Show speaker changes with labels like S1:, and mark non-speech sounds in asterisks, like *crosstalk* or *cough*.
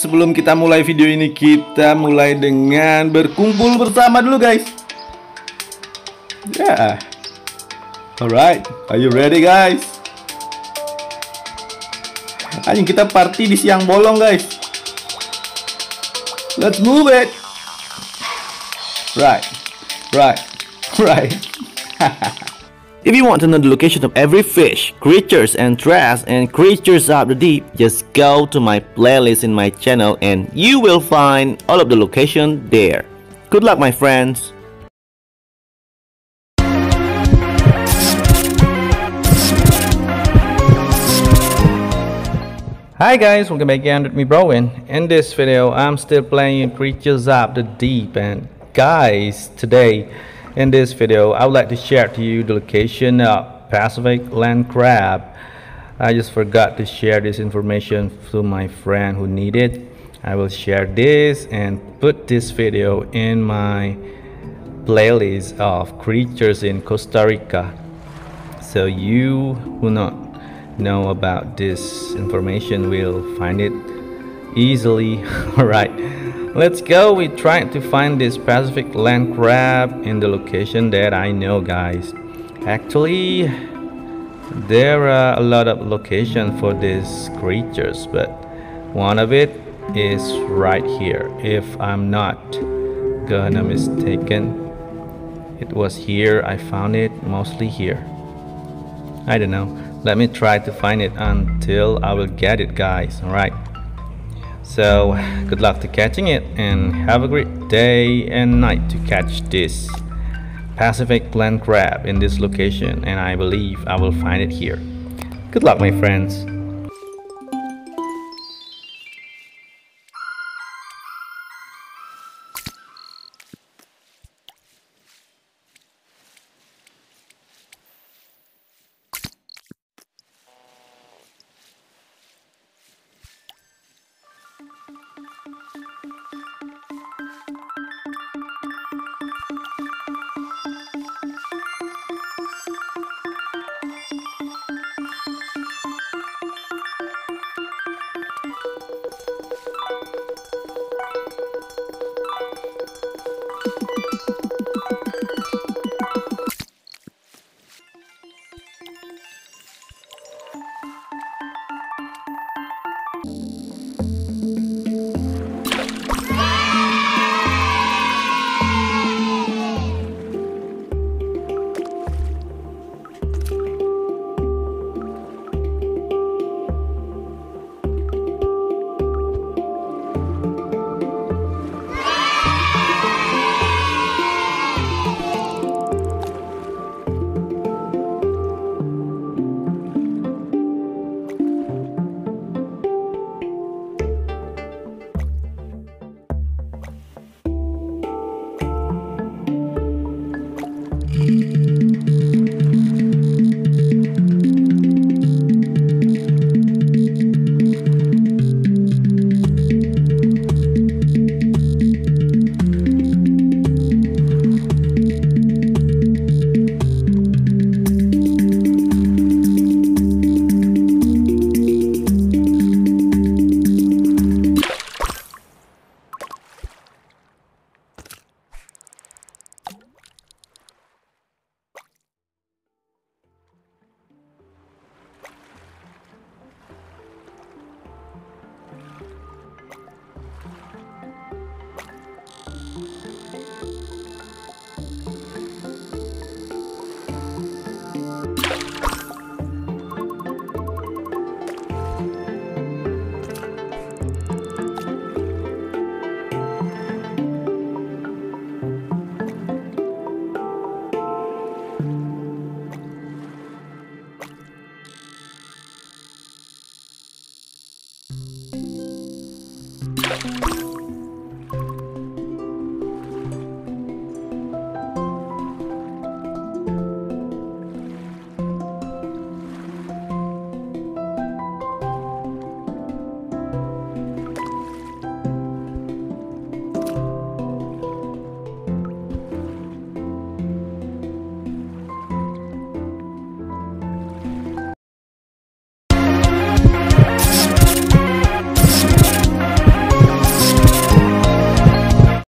S1: sebelum kita mulai video ini kita mulai dengan berkumpul bersama dulu guys. Ya. Yeah. Alright, are you ready guys? Anjing kita party di siang bolong guys. Let's move it. Right, right, *laughs* right.
S2: If you want to know the location of every fish, creatures and trash and creatures of the deep, just go to my playlist in my channel and you will find all of the location there. Good luck my friends!
S3: Hi guys, welcome back again with me Browind. In this video, I'm still playing Creatures of the Deep and guys, today in this video, I would like to share to you the location of Pacific Land Crab. I just forgot to share this information to my friend who needed. It. I will share this and put this video in my playlist of creatures in Costa Rica. So you who not know about this information will find it easily *laughs* alright let's go. We trying to find this Pacific land crab in the location that I know guys. Actually there are a lot of locations for these creatures but one of it is right here. If I'm not gonna mistaken it was here. I found it mostly here. I don't know. Let me try to find it until I will get it guys. Alright so good luck to catching it and have a great day and night to catch this Pacific land crab in this location and I believe I will find it here. Good luck my friends
S1: you